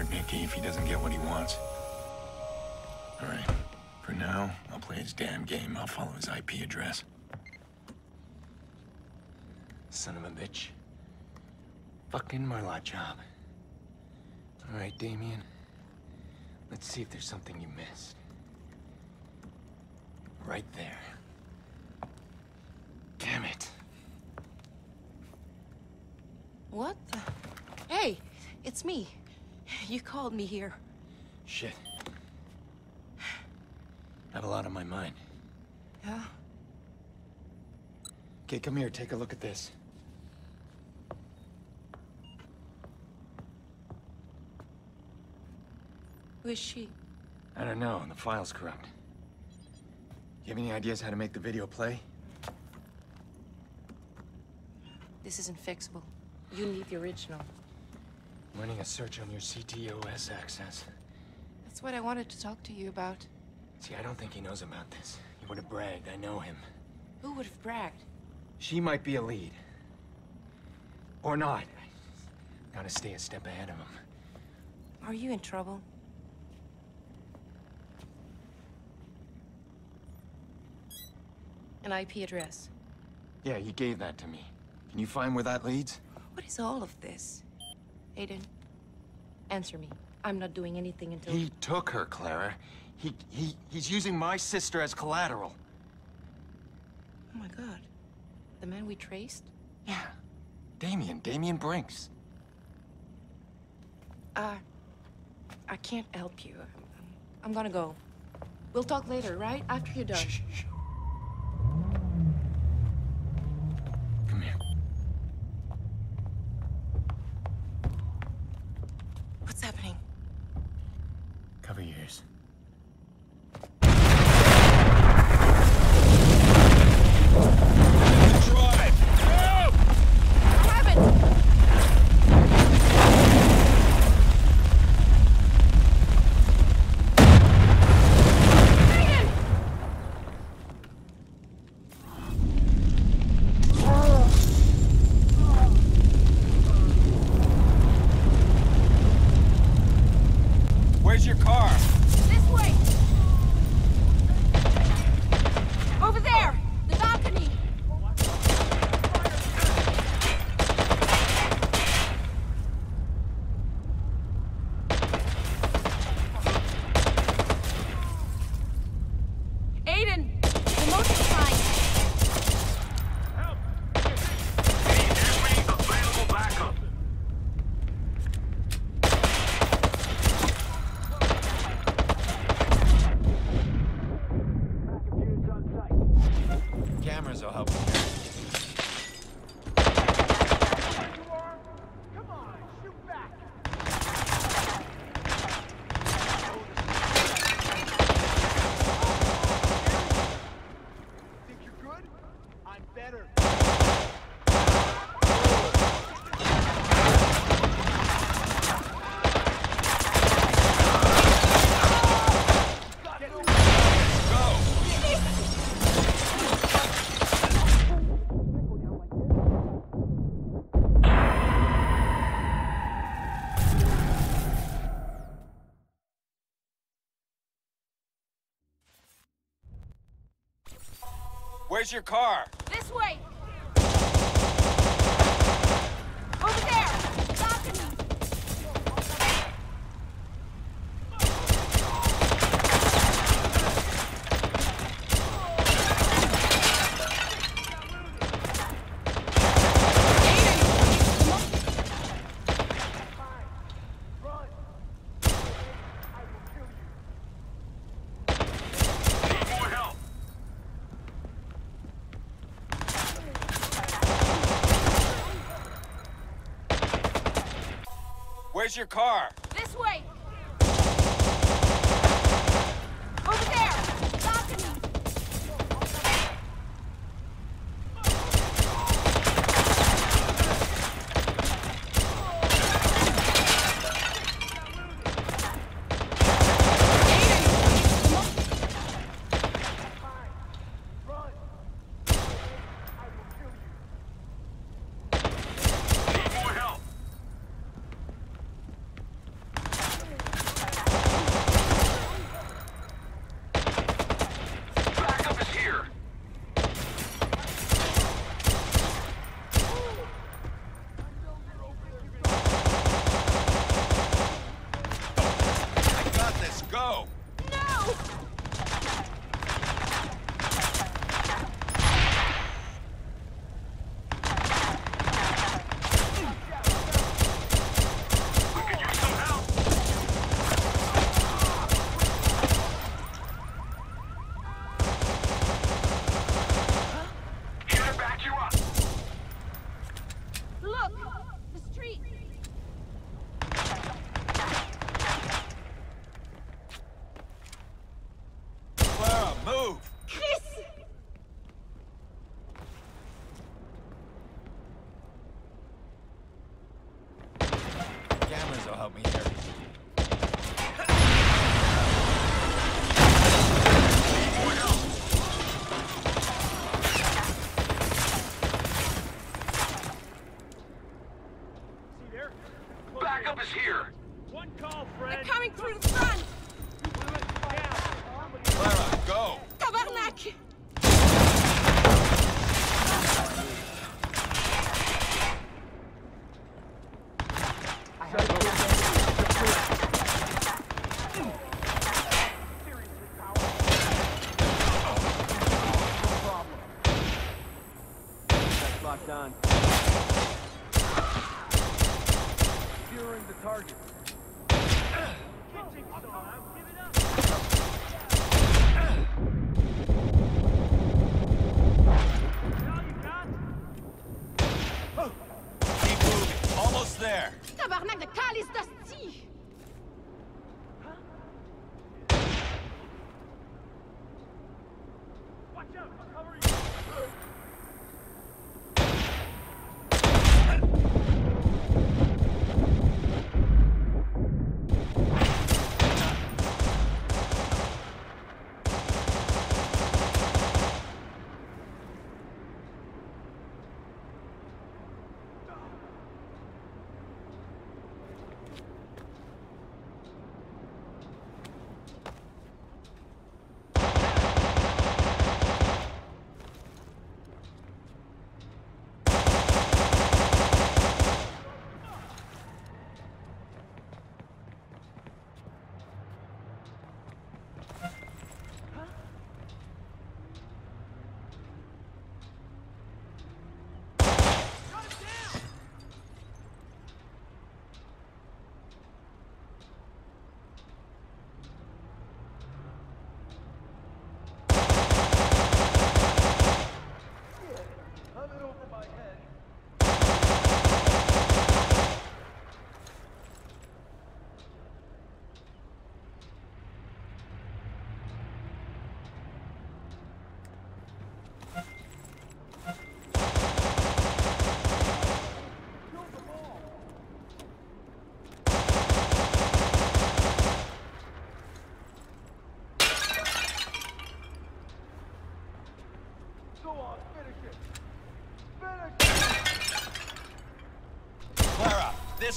hurt Nicky eh, if he doesn't get what he wants. All right. For now, I'll play his damn game. I'll follow his IP address. Son of a bitch. Fucking Merlaut job. All right, Damien. Let's see if there's something you missed. Right there. Damn it. What the? Hey, it's me. You called me here. Shit. I have a lot on my mind. Yeah? Okay, come here, take a look at this. Who is she? I don't know, the file's corrupt. You have any ideas how to make the video play? This isn't fixable. You need the original. I'm running a search on your CTOS access. That's what I wanted to talk to you about. See, I don't think he knows about this. He would have bragged, I know him. Who would have bragged? She might be a lead. Or not. Gotta stay a step ahead of him. Are you in trouble? An IP address. Yeah, he gave that to me. Can you find where that leads? What is all of this? Aiden, answer me. I'm not doing anything until... He took her, Clara. He, he, he's using my sister as collateral. Oh my god. The man we traced? Yeah. Damien, Damien Brenks. Uh, I can't help you. I'm, I'm, I'm gonna go. We'll talk later, right? After you're done. Shh, shh, shh. Where's your car? This way! Over there! Balcony! Where's your car?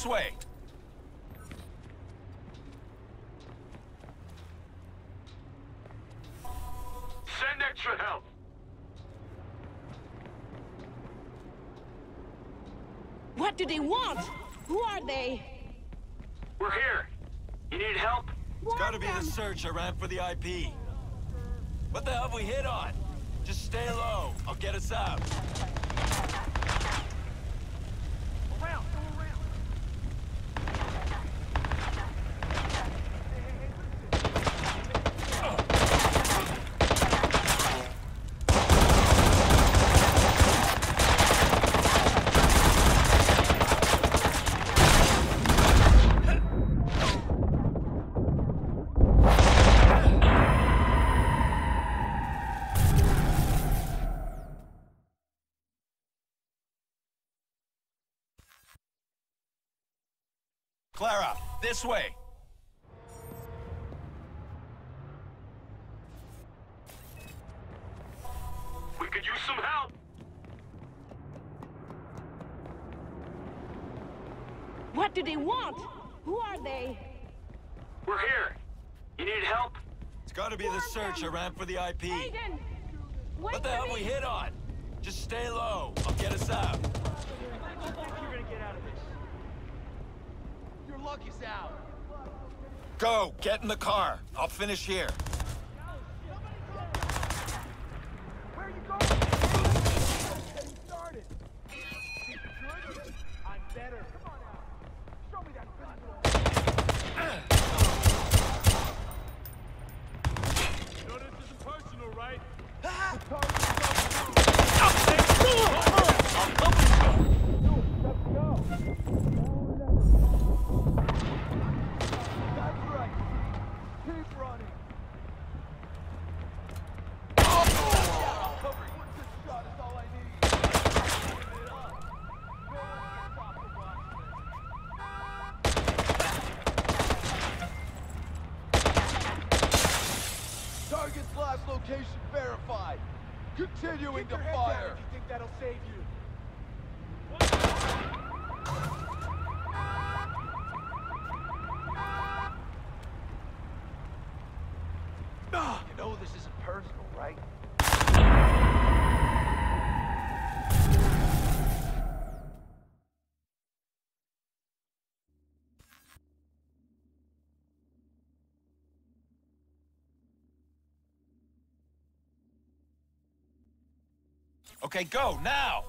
This way. Send extra help. What do they want? Who are they? We're here. You need help? It's gotta be the search I ran for the IP. What the hell have we hit on? Just stay low. I'll get us out. Around, go around. Clara, this way. We could use some help. What do they want? Who are they? We're here. You need help? It's gotta be the search I ran for the IP. Aiden! Wait What the hell have me! we hit on? Just stay low. I'll get us out. You think you're gonna get out of this? Luck is out. Go, get in the car. I'll finish here. Where are you going? Getting started. Think you're good? I'm better. Come on now. Show me that physical. No, this isn't personal, right? That's right. Keep running. Location verified. Continuing Keep to your head fire. down if you think that'll save you. You know this isn't personal, right? Okay, go, now!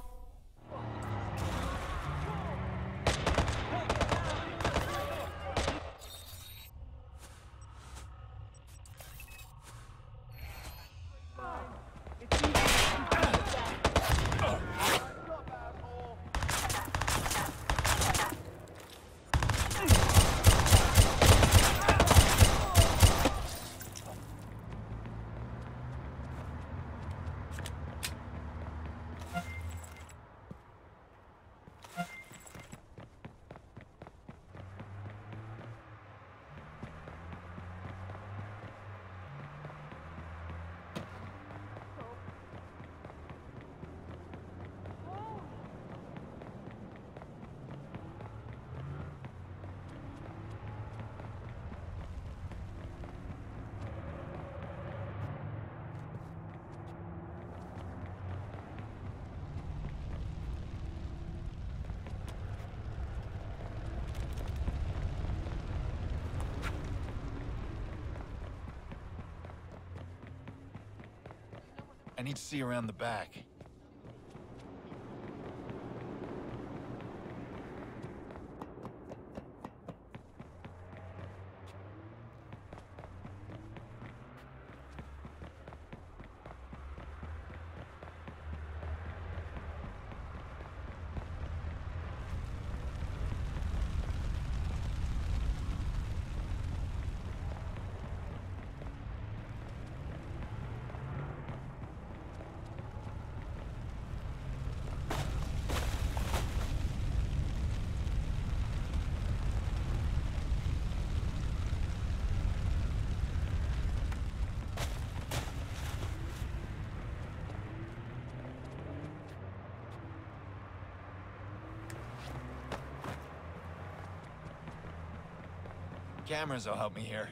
I need to see around the back. Cameras will help me here.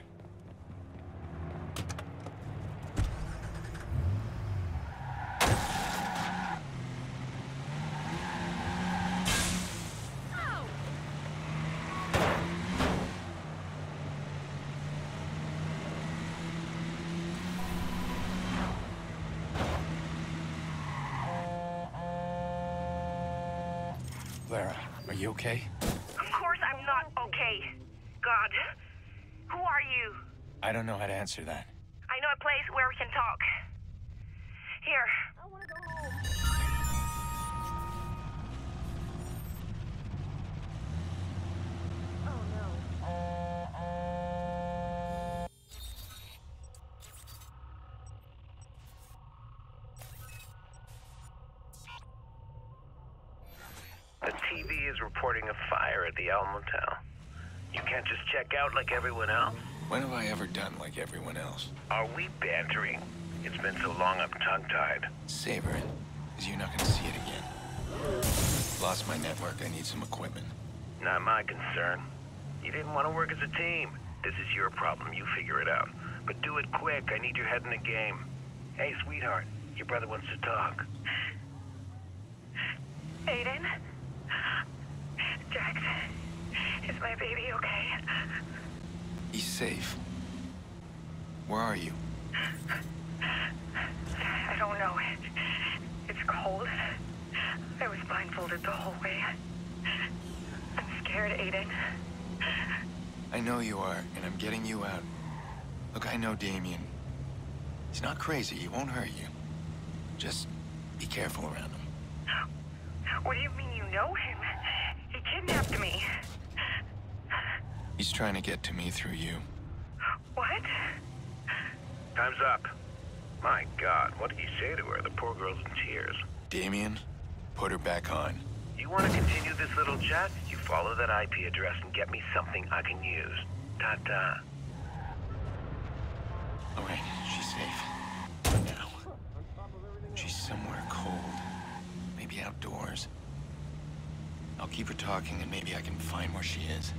Clara, are you okay? Of course I'm not okay. God. Who are you? I don't know how to answer that. I know a place where we can talk. Here. The TV is reporting a fire at the Owl Motel. You can't just check out like everyone else. When have I ever done like everyone else? Are we bantering? It's been so long I'm tongue-tied. Savor it, because you're not gonna see it again. Lost my network, I need some equipment. Not my concern. You didn't want to work as a team. This is your problem. You figure it out. But do it quick. I need your head in the game. Hey, sweetheart. Your brother wants to talk. Aiden? Jax, is my baby okay? Safe. Where are you? I don't know. It's cold. I was blindfolded the whole way. I'm scared, Aiden. I know you are, and I'm getting you out. Look, I know Damien. He's not crazy, he won't hurt you. Just be careful around him. What do you mean you know him? He kidnapped me. He's trying to get to me through you. Time's up. My God, what did you say to her? The poor girl's in tears. Damien, put her back on. You want to continue this little chat? You follow that IP address and get me something I can use. Ta-ta. All right, she's safe. Now. She's somewhere cold. Maybe outdoors. I'll keep her talking and maybe I can find where she is.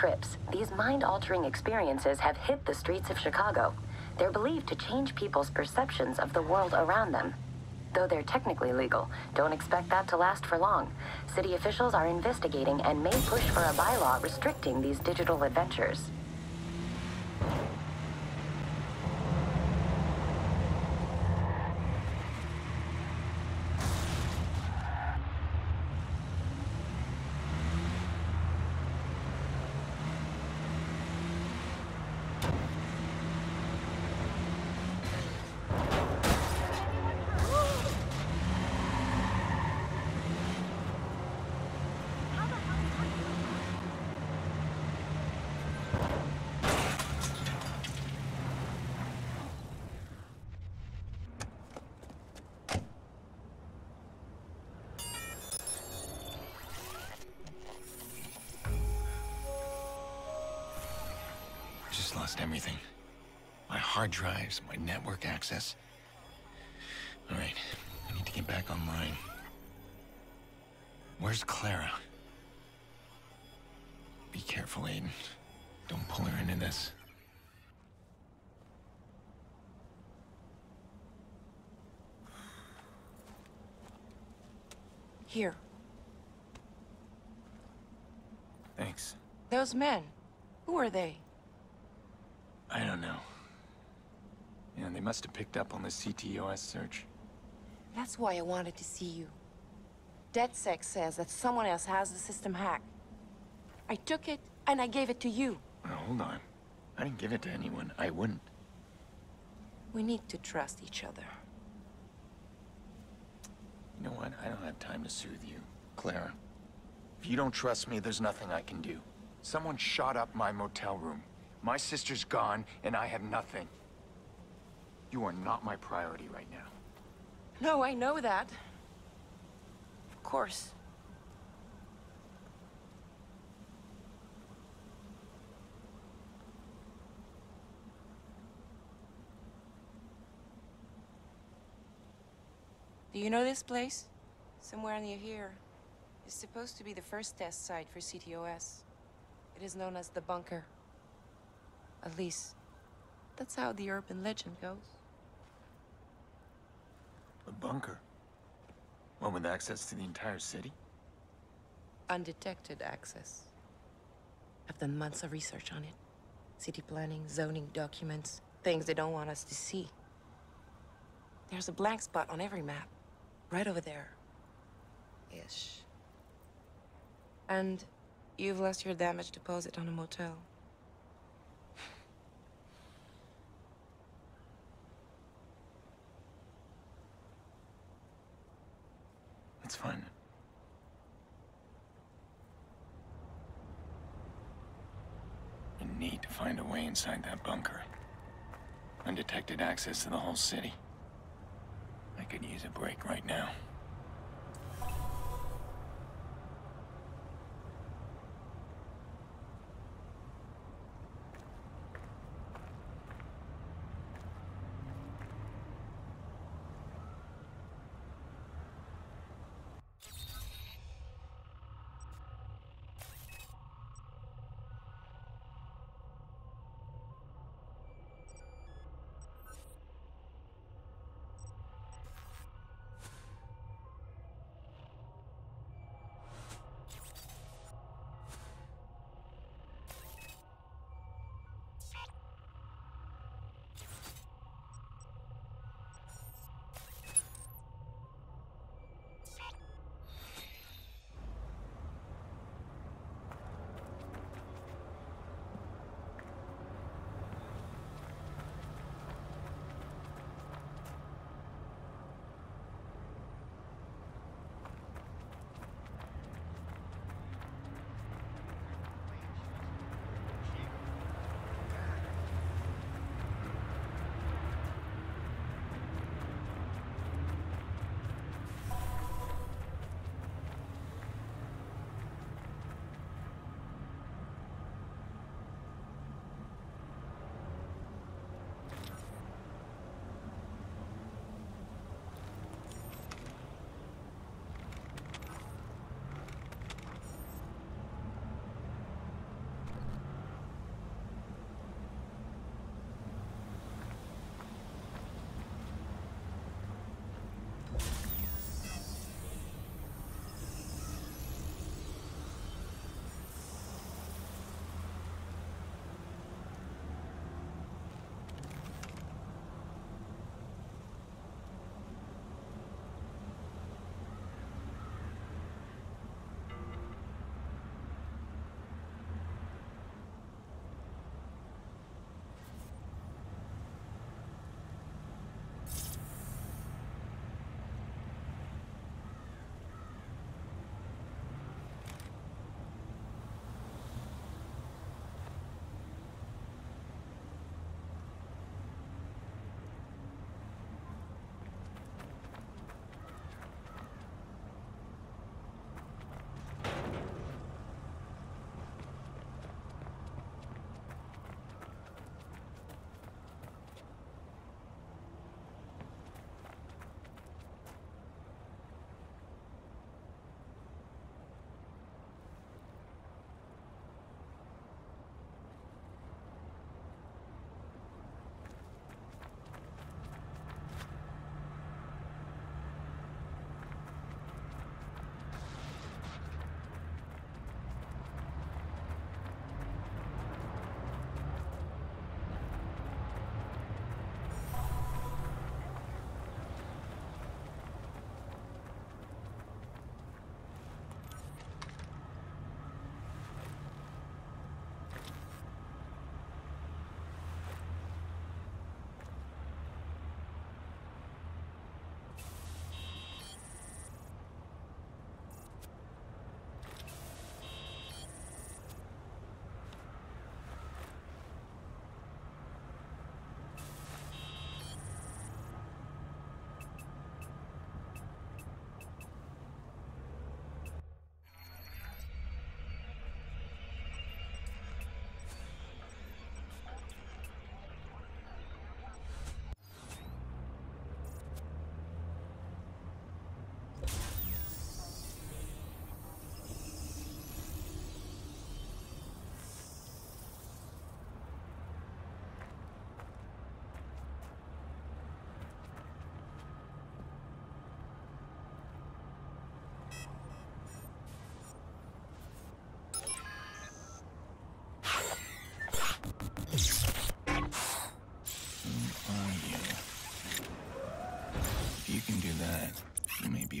Trips, these mind altering experiences have hit the streets of Chicago. They're believed to change people's perceptions of the world around them. Though they're technically legal, don't expect that to last for long. City officials are investigating and may push for a bylaw restricting these digital adventures. Hard drives, my network access. All right, I need to get back online. Where's Clara? Be careful, Aiden. Don't pull her into this. Here. Thanks. Those men. Who are they? I don't know. Yeah, they must have picked up on the CTOS search. That's why I wanted to see you. DedSec says that someone else has the system hacked. I took it, and I gave it to you. Now, hold on. I didn't give it to anyone. I wouldn't. We need to trust each other. You know what? I don't have time to soothe you, Clara. If you don't trust me, there's nothing I can do. Someone shot up my motel room. My sister's gone, and I have nothing. You are not my priority right now. No, I know that. Of course. Do you know this place? Somewhere near here. It's supposed to be the first test site for CTOS. It is known as the Bunker. At least, that's how the urban legend goes. A bunker? One with access to the entire city? Undetected access. I've done months of research on it. City planning, zoning documents, things they don't want us to see. There's a blank spot on every map. Right over there. Ish. And you've lost your damage deposit on a motel. Let's find it. We need to find a way inside that bunker. Undetected access to the whole city. I could use a break right now.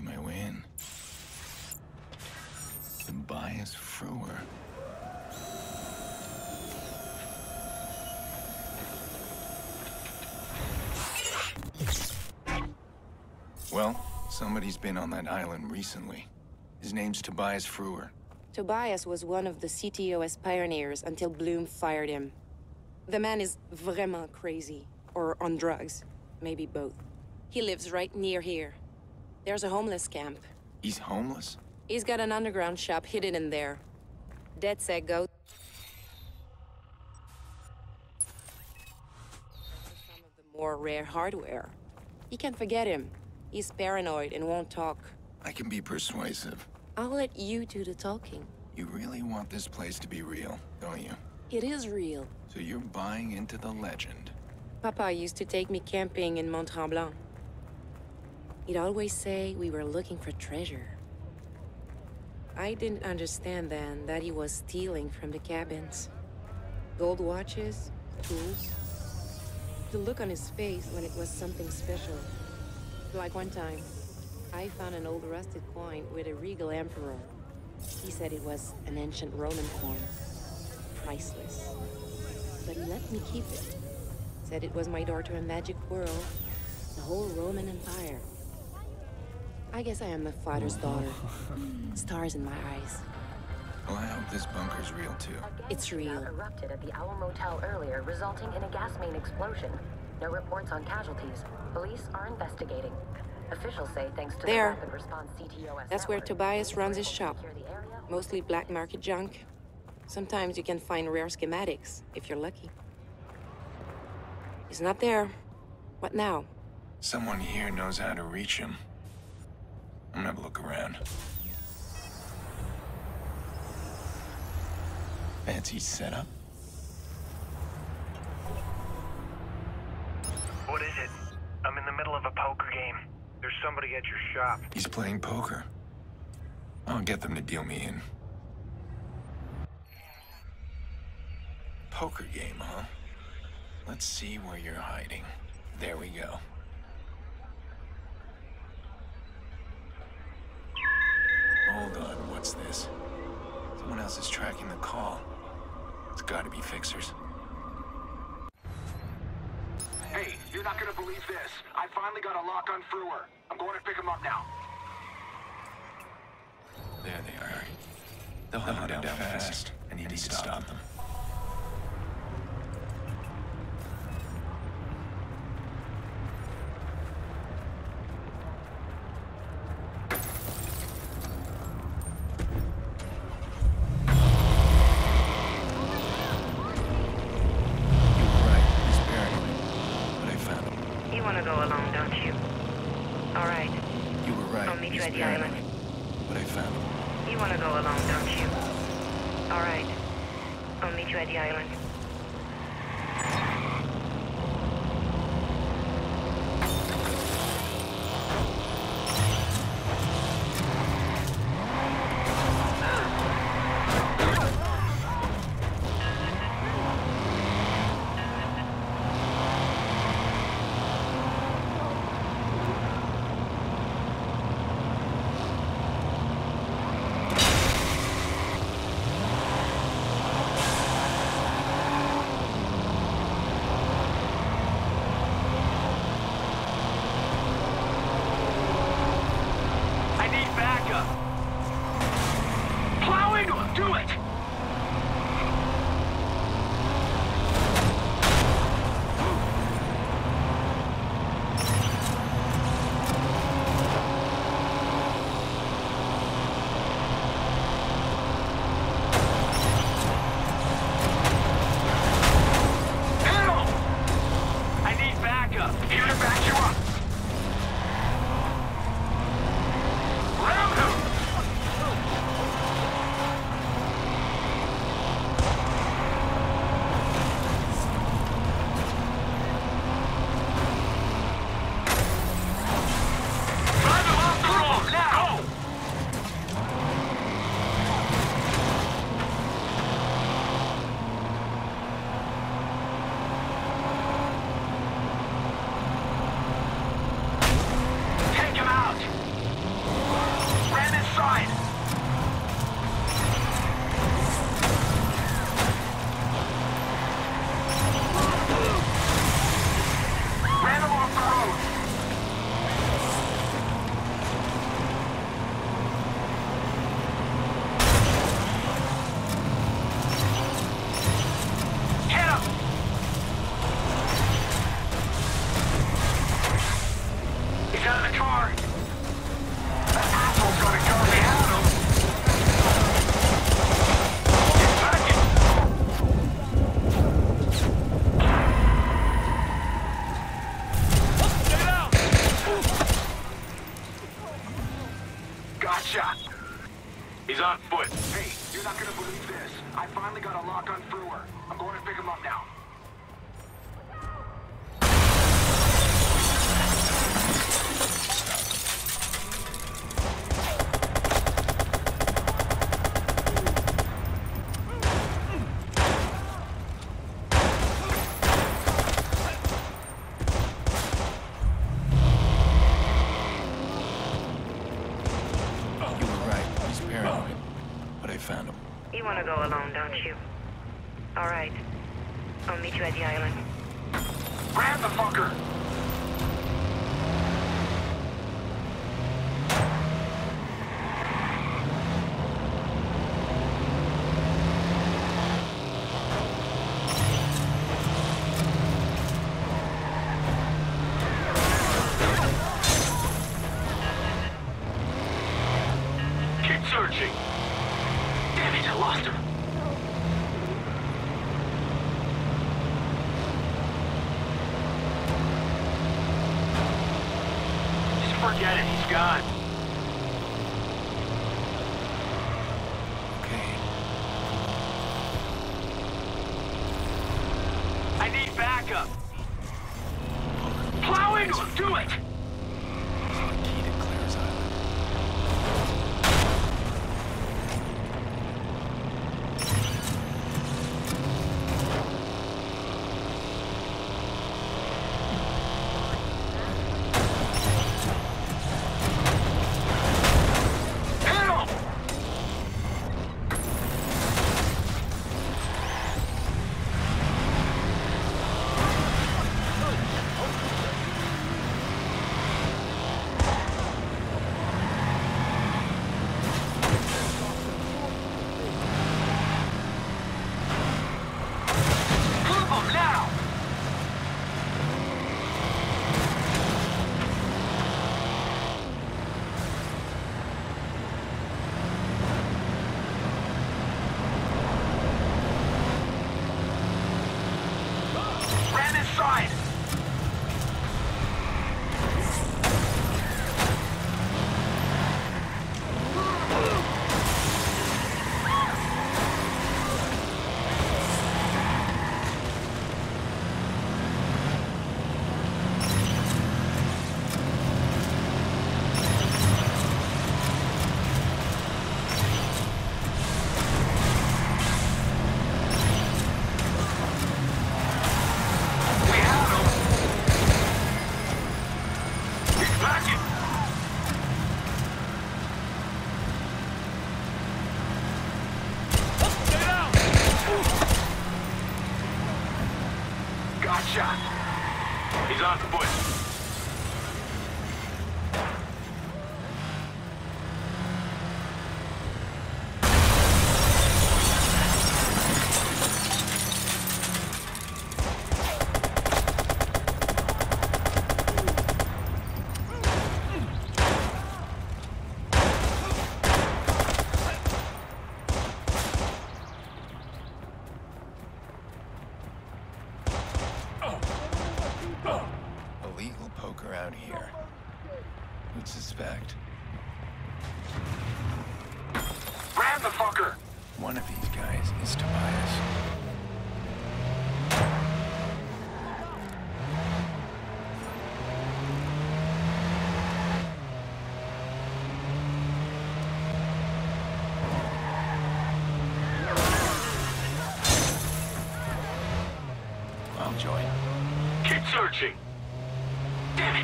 My way in. Tobias Frewer. Well, somebody's been on that island recently. His name's Tobias Frewer. Tobias was one of the CTOS pioneers until Blume fired him. The man is vraiment crazy. Or on drugs. Maybe both. He lives right near here. There's a homeless camp. He's homeless? He's got an underground shop hidden in there. DedSec go. Some of the more rare hardware. You can't forget him. He's paranoid and won't talk. I can be persuasive. I'll let you do the talking. You really want this place to be real, don't you? It is real. So you're buying into the legend. Papa used to take me camping in Mont Tremblant. He'd always say we were looking for treasure. I didn't understand then that he was stealing from the cabins. Gold watches, tools. The look on his face when it was something special. Like one time, I found an old rusted coin with a regal emperor. He said it was an ancient Roman coin. Priceless. But he let me keep it. Said it was my door to a magic world, the whole Roman Empire. I guess I am the father's daughter. Stars in my eyes. Well, I hope this bunker's real too. It's real. shootout erupted at the Owl Motel earlier, resulting in a gas main explosion. No reports on casualties. Police are investigating. Officials say thanks to There. the rapid response CTOS That's where Tobias runs his shop. secure the area Mostly black market junk. Sometimes you can find rare schematics, if you're lucky. He's not there. What now? Someone here knows how to reach him. I'm gonna have a look around. Fancy setup? What is it? I'm in the middle of a poker game. There's somebody at your shop. He's playing poker. I'll get them to deal me in. Poker game, huh? Let's see where you're hiding. There we go. Hold on, what's this? Someone else is tracking the call. It's gotta be fixers. Hey, you're not gonna believe this. I finally got a lock on Frewer. I'm going to pick him up now. There they are. They'll hunt him down fast. I need to stop them.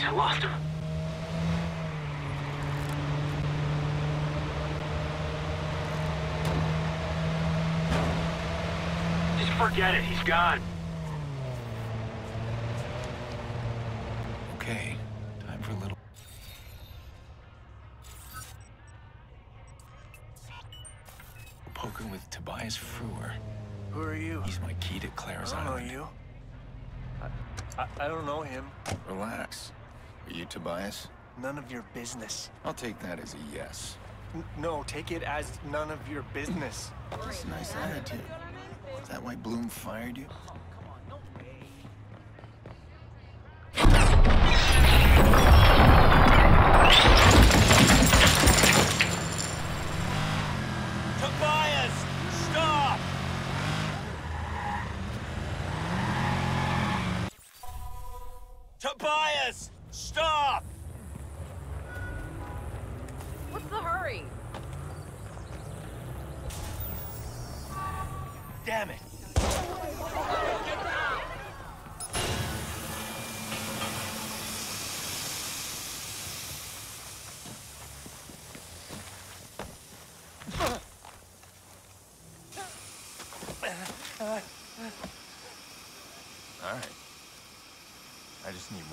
I lost him! Just forget it, he's gone. None of your business. I'll take that as a yes. N- no, take it as none of your business. That's a nice attitude. Is that why Blume fired you?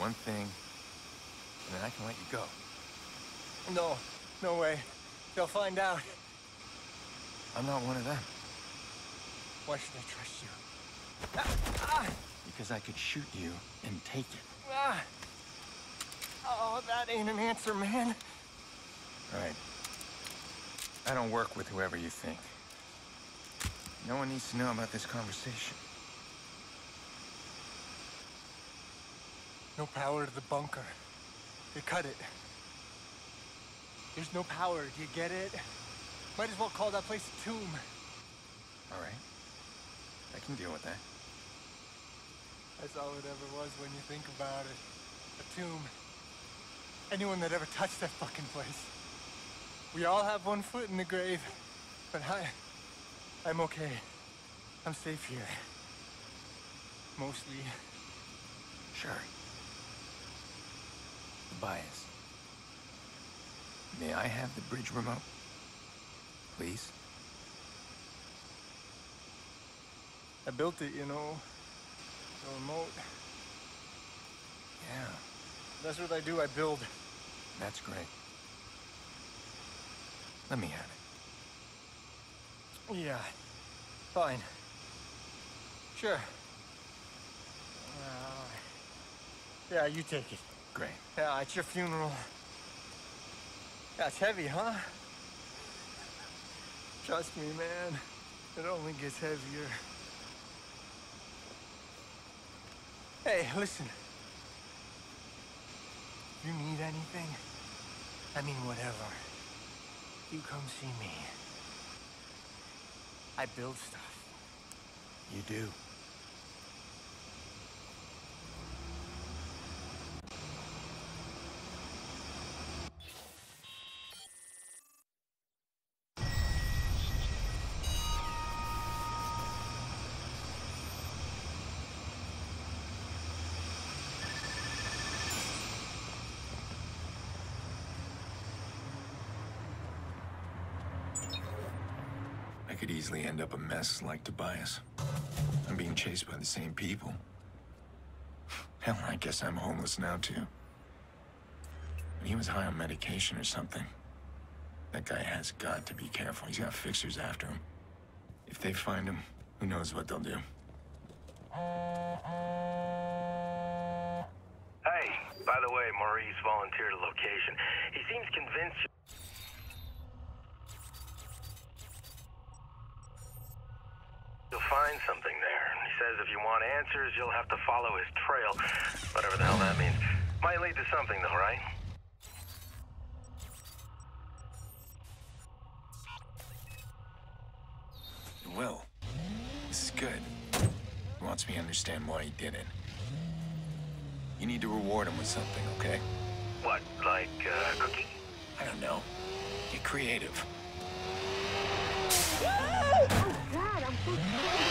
One thing, and then I can let you go. No, no way. They'll find out. I'm not one of them. Why should I trust you? Because I could shoot you and take it. Ah. Oh, that ain't an answer, man. Right. I don't work with whoever you think. No one needs to know about this conversation. No power to the bunker. They cut it. There's no power, do you get it? Might as well call that place a tomb. All right. I can deal with that. That's all it ever was when you think about it. A tomb. Anyone that ever touched that fucking place. We all have one foot in the grave. But I... I'm okay. I'm safe here. Mostly. Sure. Tobias. May I have the bridge remote? Please? I built it, you know. The remote. Yeah, That's what I do, I build. that's great. Let me have it. Yeah. Fine. Sure. Uh, yeah, you take it. Great. Yeah, it's your funeral. It's heavy, huh? Trust me, man. It only gets heavier. Hey, listen. You need anything? I mean, whatever. You come see me. I build stuff. You do. Could easily end up a mess like Tobias. I'm being chased by the same people. Hell, I guess I'm homeless now, too. But he was high on medication or something. That guy has got to be careful. He's got fixers after him. If they find him, who knows what they'll do. Hey, by the way, Maurice volunteered a location. He seems convinced says if you want answers, you'll have to follow his trail. Whatever the hell that means. Might lead to something, though, right? It will. This is good. He wants me to understand why he did it. You need to reward him with something, okay? What, like, uh, cookie? I don't know. Get creative. bunker.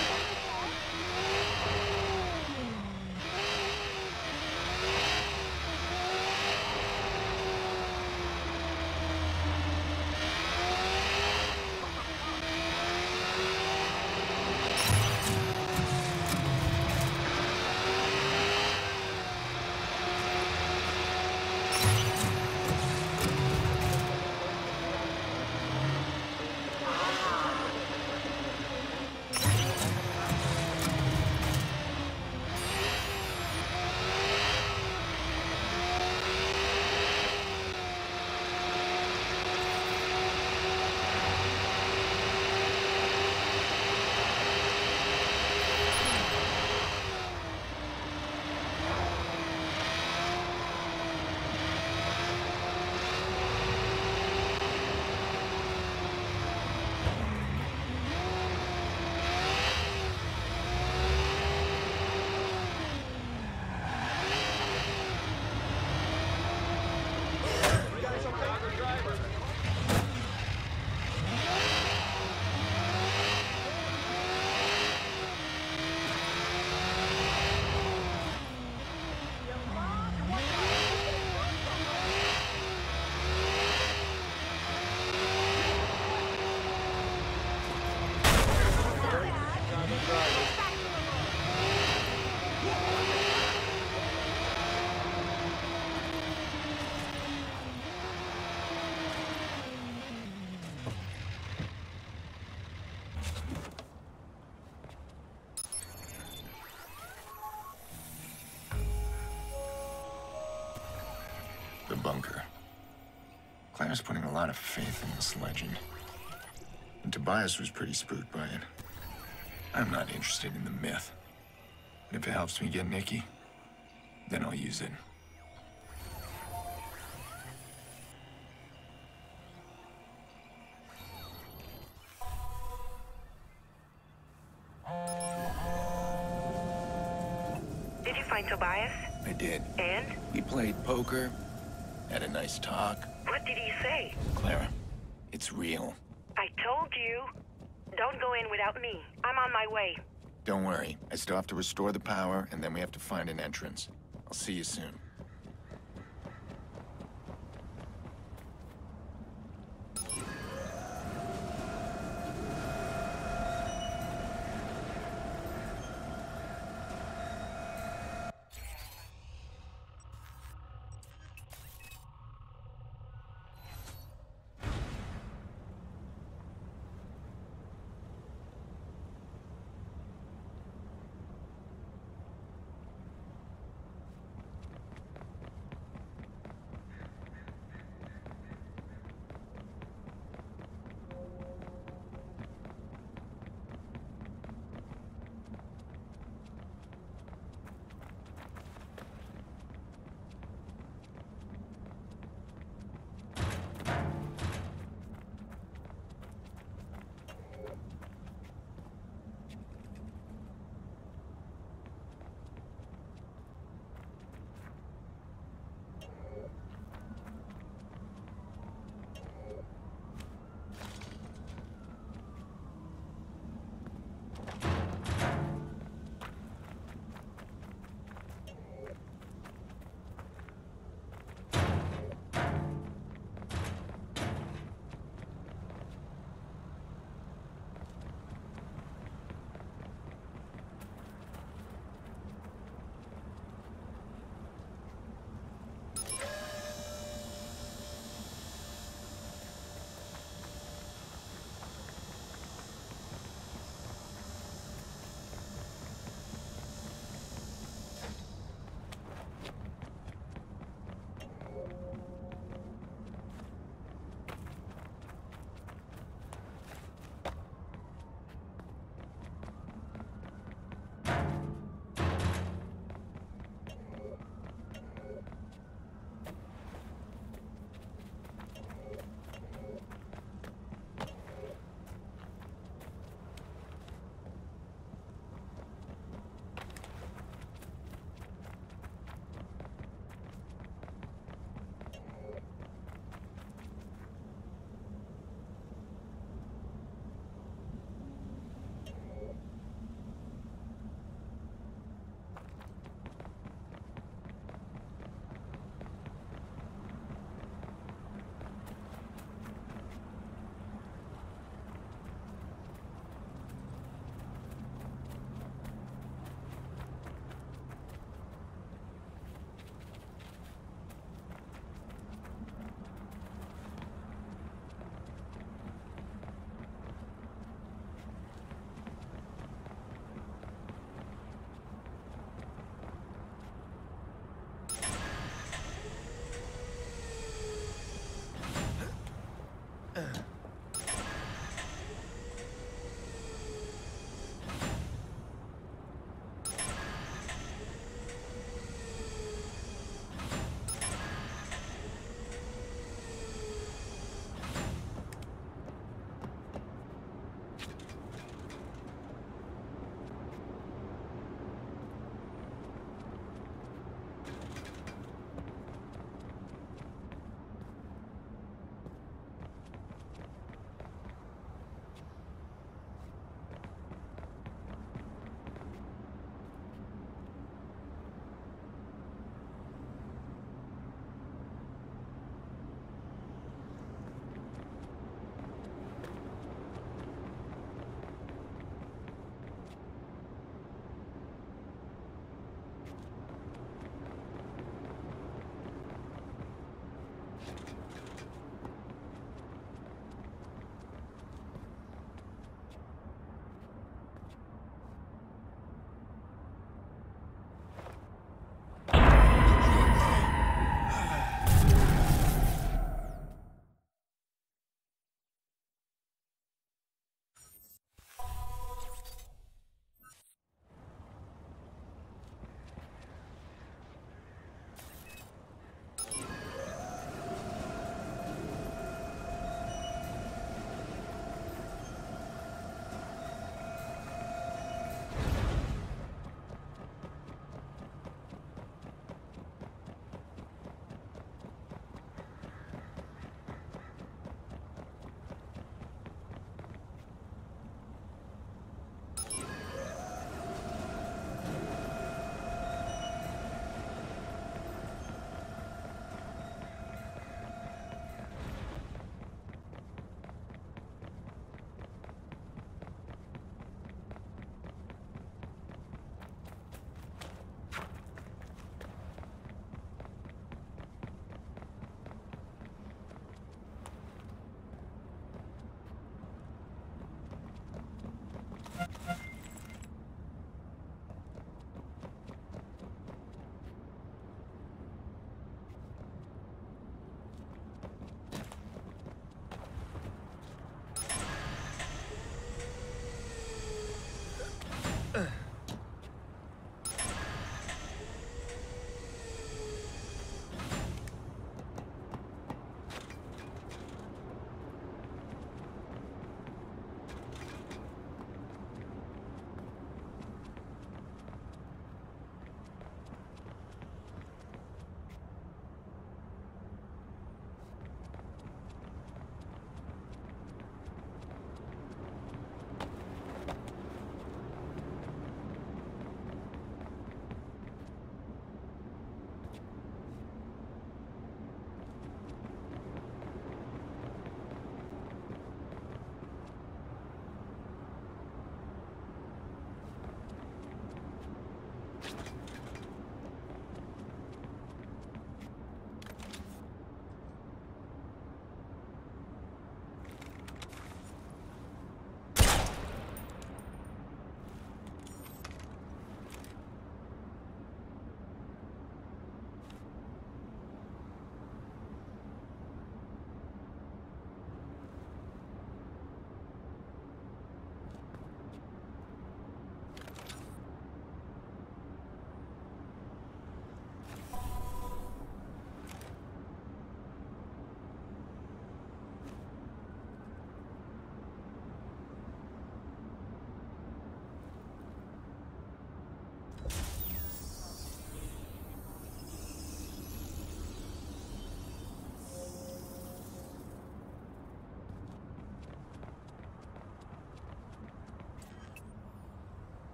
Claire's putting a lot of faith in this legend. And Tobias was pretty spooked by it. I'm not interested in the myth. But if it helps me get Nikki, then I'll use it. Did you find Tobias? I did. And? We played poker, had a nice talk. What did he say? Clara, it's real. I told you. Don't go in without me. I'm on my way. Don't worry. I still have to restore the power, and then we have to find an entrance. I'll see you soon.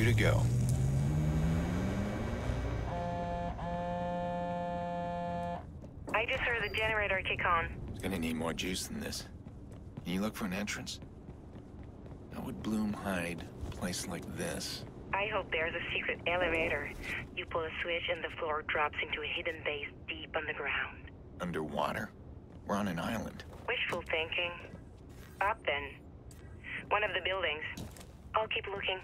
To go. I just heard the generator kick on. It's gonna need more juice than this. Can you look for an entrance? How would Blume hide a place like this? I hope there's a secret elevator. You pull a switch and the floor drops into a hidden base deep underground. Underwater? We're on an island. Wishful thinking. Up then. One of the buildings. I'll keep looking.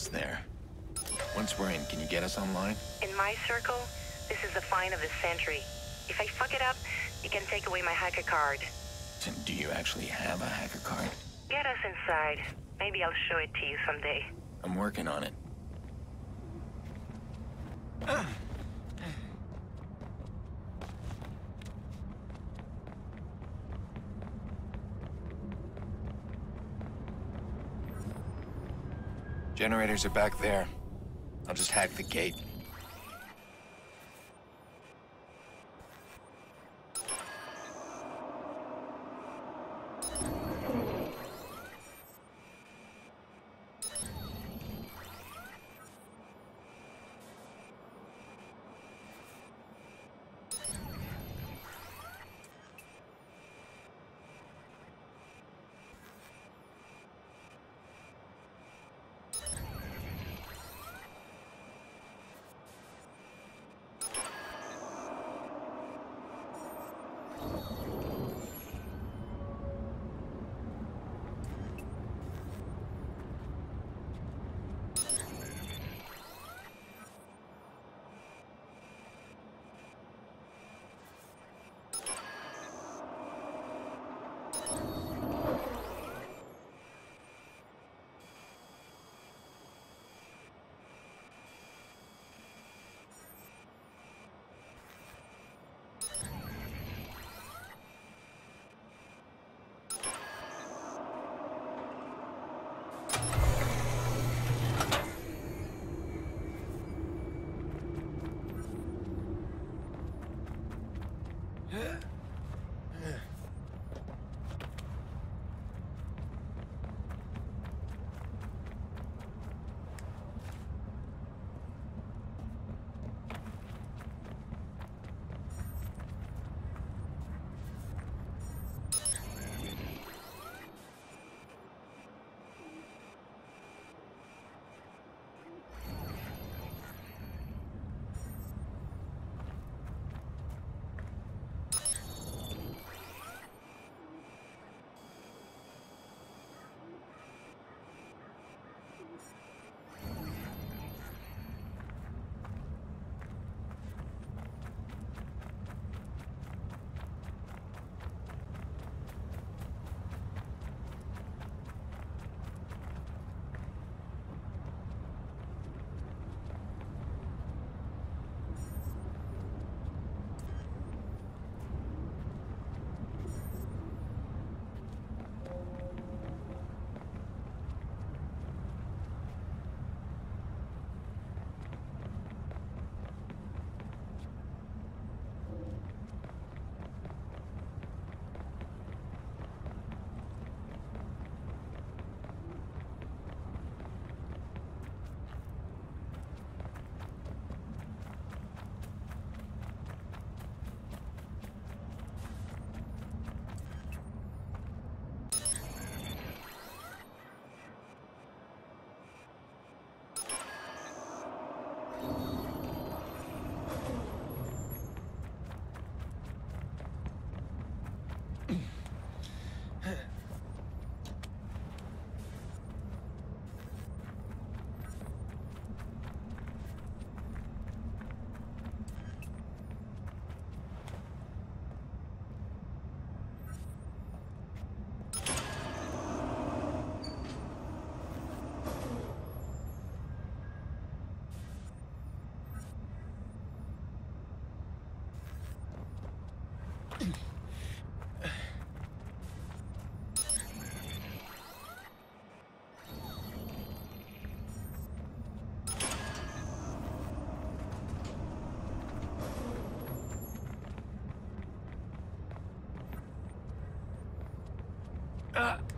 Almost there. Once we're in, can you get us online? In my circle, this is the find of the century. If I fuck it up, you can take away my hacker card. Do you actually have a hacker card? Get us inside. Maybe I'll show it to you someday. I'm working on it. Generators are back there. I'll just hack the gate. Uh.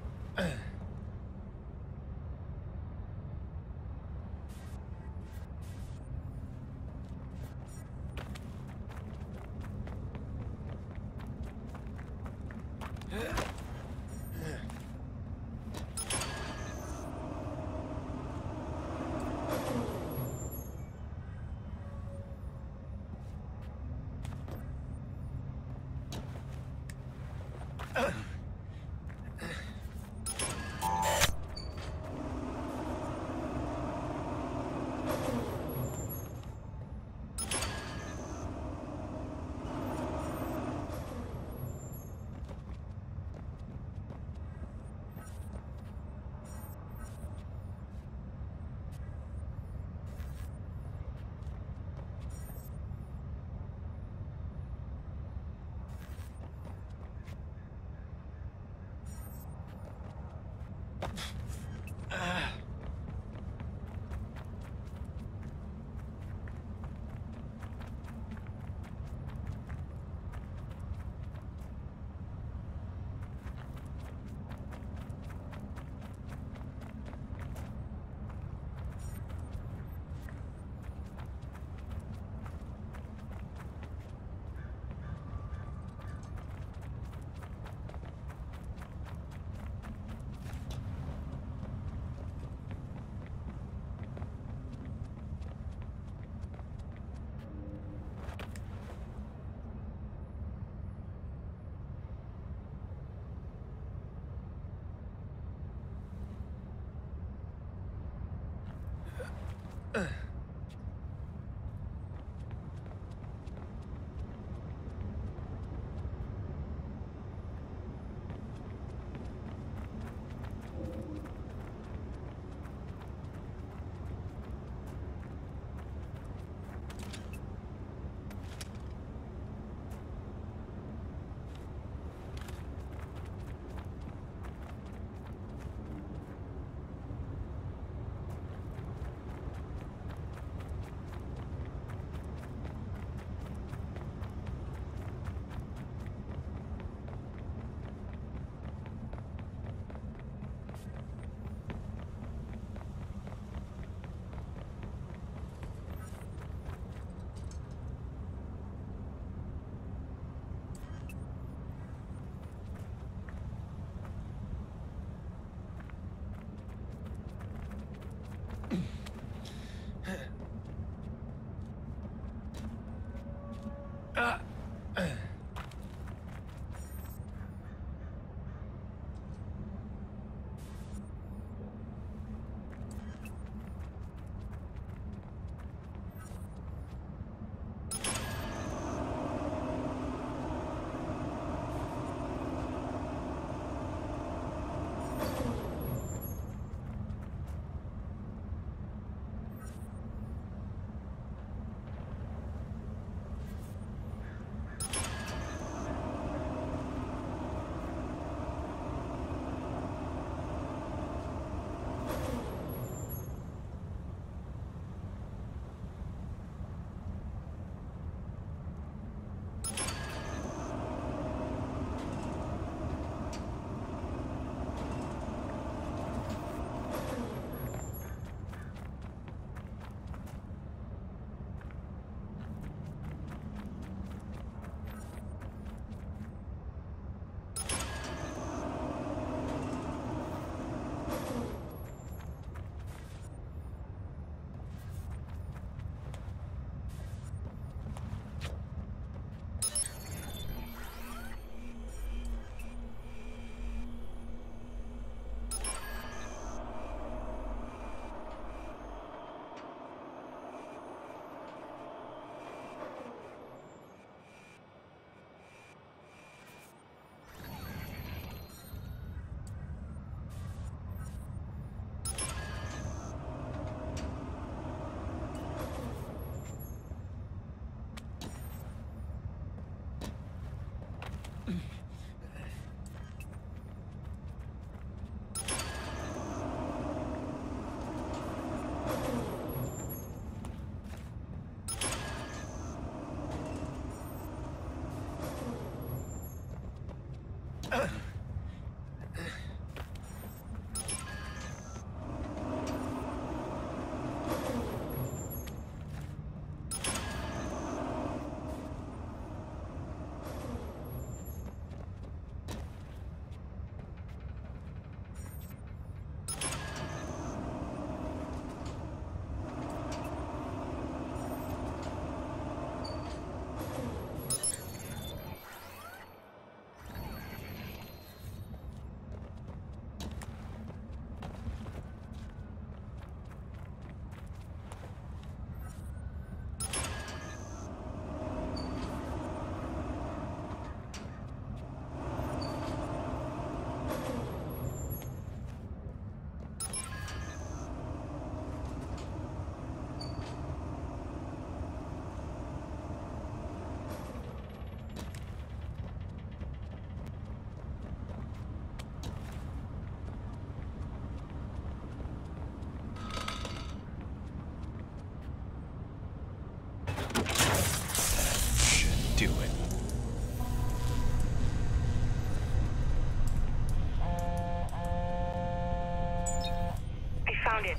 Found it.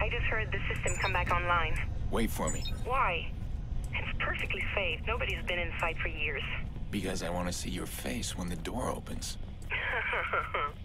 I just heard the system come back online. Wait for me, Why? It's perfectly safe. Nobody's been inside for years. because I want to see your face when the door opens.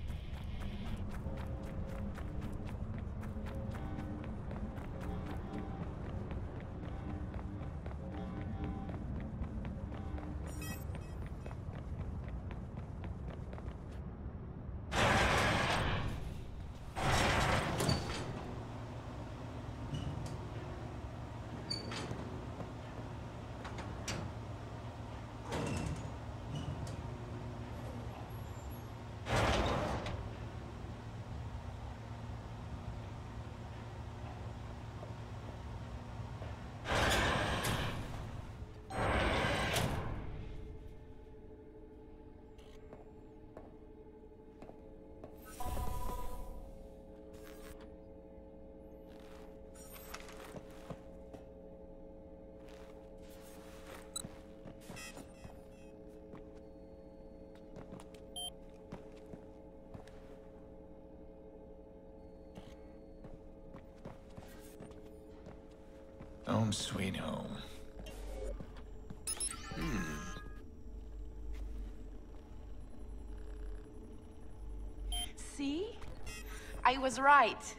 I was right.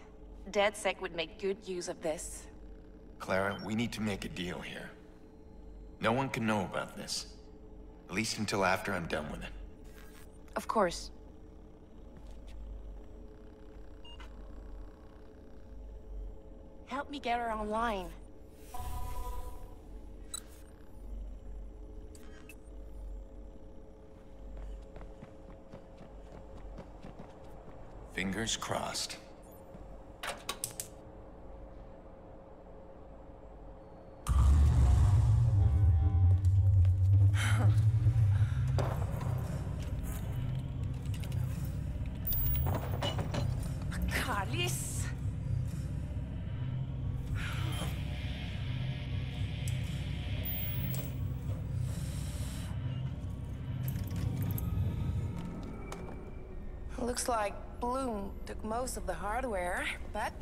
DedSec would make good use of this. Clara, we need to make a deal here. No one can know about this. At least until after I'm done with it. Of course. Help me get her online. Fingers crossed. Looks like Blume took most of the hardware, but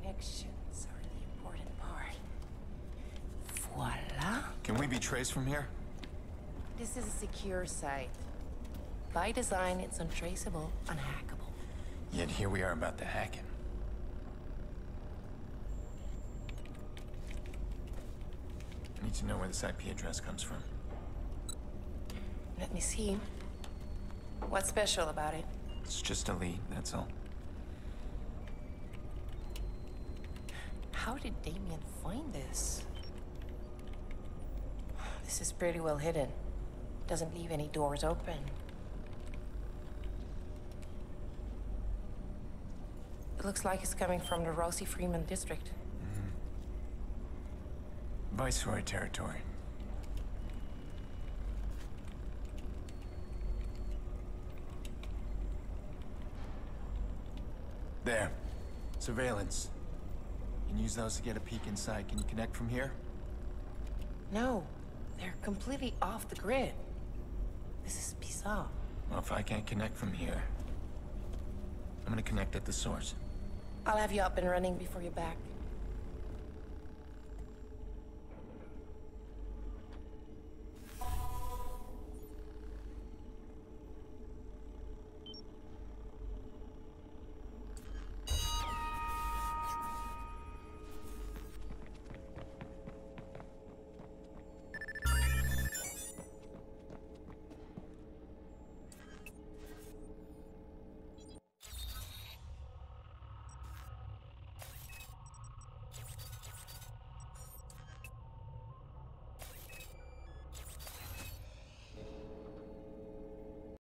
connections are the important part. Voila. Can we be traced from here? This is a secure site. By design, it's untraceable, unhackable. Yet here we are about to hack it. I need to know where this IP address comes from. Let me see. What's special about it? It's just a lead, that's all. How did Damien find this? This is pretty well hidden. Doesn't leave any doors open. It looks like it's coming from the Rossi-Fremont district. Mm-hmm. Viceroy territory. There. Surveillance. You can use those to get a peek inside. Can you connect from here? No, they're completely off the grid. This is bizarre. Well, if I can't connect from here, I'm gonna connect at the source. I'll have you up and running before you're back.